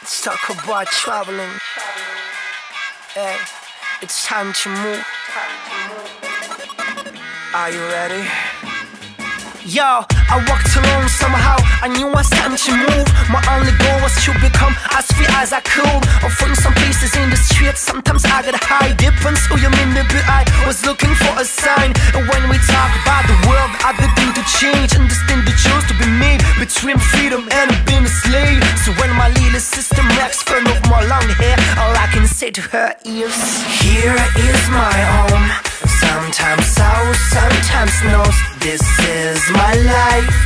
Let's talk about traveling. Hey, it's time to move. Are you ready? Yo, I walked alone somehow. I knew it's time to move. My only goal was to become as free as I could. Or from some places in the streets, sometimes I got high. Depends who you mean, maybe I was looking for a sign. And when we talk about the world, I begin to change. Understand the choice to be made between freedom and being a slave. So when my little sister Max fell off my long hair, all I can say to her is, Here is my home. Sometimes south, sometimes north. This is my life.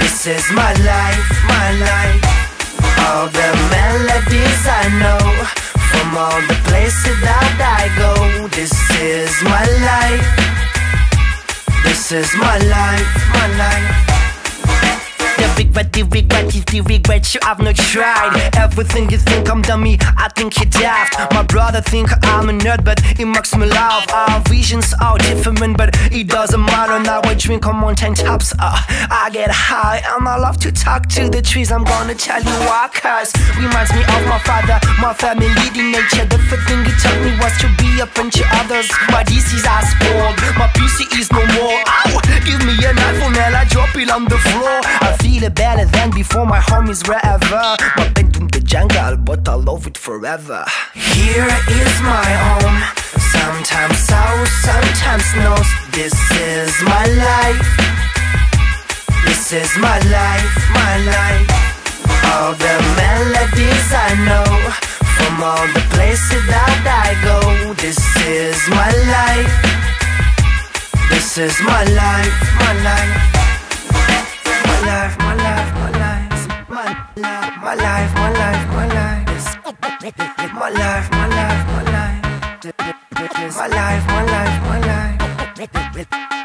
This is my life, my life. All the melodies I know from all the places that I go. This is my life. This is my life, my life. The regret, the regret is the regret you have not tried. Everything you think I'm dummy, I think you're daft. My brother think I'm a nerd, but it makes me laugh Our visions are different, but it doesn't matter. Now I drink on mountain tops, uh, I get high And I love to talk to the trees, I'm gonna tell you why Cause reminds me of my father, my family, the nature. The first thing he taught me was to be a bunch of others. My DC's are spoiled, my PC on the floor. I feel it better than before, my home is wherever. My bed in the jungle, but I love it forever. Here is my home. Sometimes south, sometimes north. This is my life. This is my life, my life. All the melodies I know From all the places that I go. This is my life. This is my life, my life my life, my life, my life My life, my life, my life My life, my life,